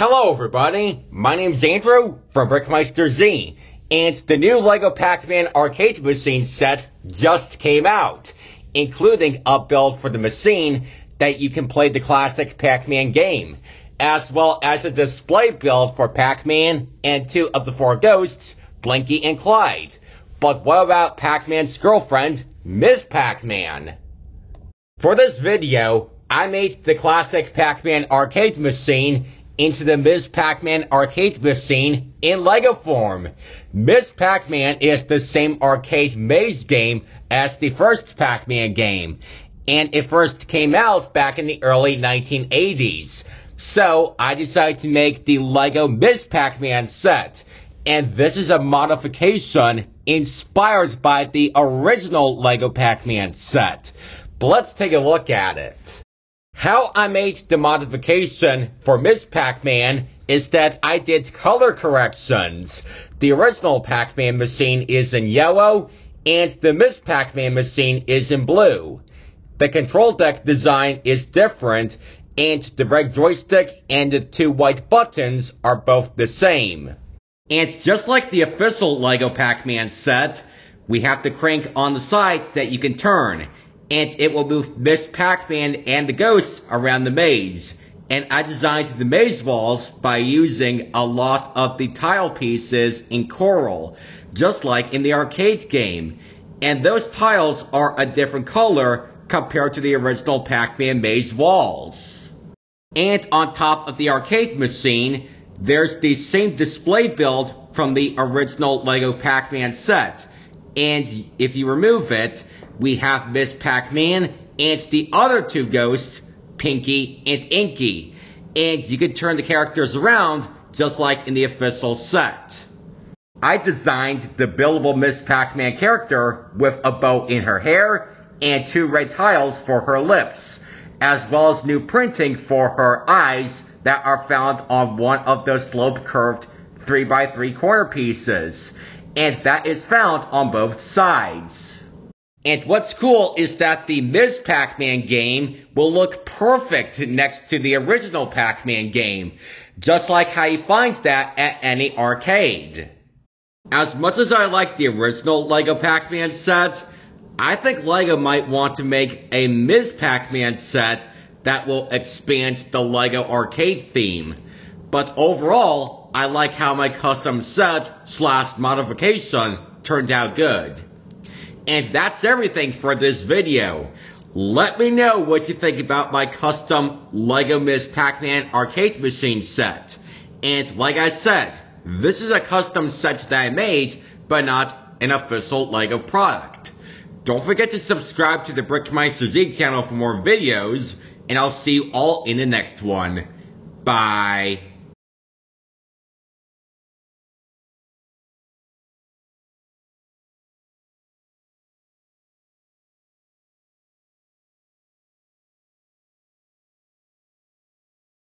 Hello everybody, my name's Andrew from BrickMeisterZ, and the new LEGO Pac-Man arcade machine set just came out, including a build for the machine that you can play the classic Pac-Man game, as well as a display build for Pac-Man and two of the four ghosts, Blinky and Clyde. But what about Pac-Man's girlfriend, Ms. Pac-Man? For this video, I made the classic Pac-Man arcade machine into the Ms. Pac-Man arcade machine in LEGO form. Ms. Pac-Man is the same arcade maze game as the first Pac-Man game, and it first came out back in the early 1980s. So, I decided to make the LEGO Ms. Pac-Man set, and this is a modification inspired by the original LEGO Pac-Man set. But let's take a look at it. How I made the modification for Ms. Pac-Man is that I did color corrections. The original Pac-Man machine is in yellow, and the Ms. Pac-Man machine is in blue. The control deck design is different, and the red joystick and the two white buttons are both the same. And just like the official LEGO Pac-Man set, we have the crank on the side that you can turn and it will move Miss Pac-Man and the ghosts around the maze. And I designed the maze walls by using a lot of the tile pieces in coral, just like in the arcade game. And those tiles are a different color compared to the original Pac-Man maze walls. And on top of the arcade machine, there's the same display build from the original LEGO Pac-Man set. And if you remove it, we have Miss Pac-Man and the other two ghosts, Pinky and Inky. And you can turn the characters around just like in the official set. I designed the buildable Miss Pac-Man character with a bow in her hair and two red tiles for her lips, as well as new printing for her eyes that are found on one of those slope curved 3x3 corner pieces, and that is found on both sides. And what's cool is that the Ms. Pac-Man game will look perfect next to the original Pac-Man game, just like how you find that at any arcade. As much as I like the original LEGO Pac-Man set, I think LEGO might want to make a Ms. Pac-Man set that will expand the LEGO arcade theme. But overall, I like how my custom set slash modification turned out good. And that's everything for this video. Let me know what you think about my custom LEGO Ms. Pac-Man arcade machine set. And like I said, this is a custom set that I made, but not an official LEGO product. Don't forget to subscribe to the BrickMeisterZ channel for more videos, and I'll see you all in the next one. Bye.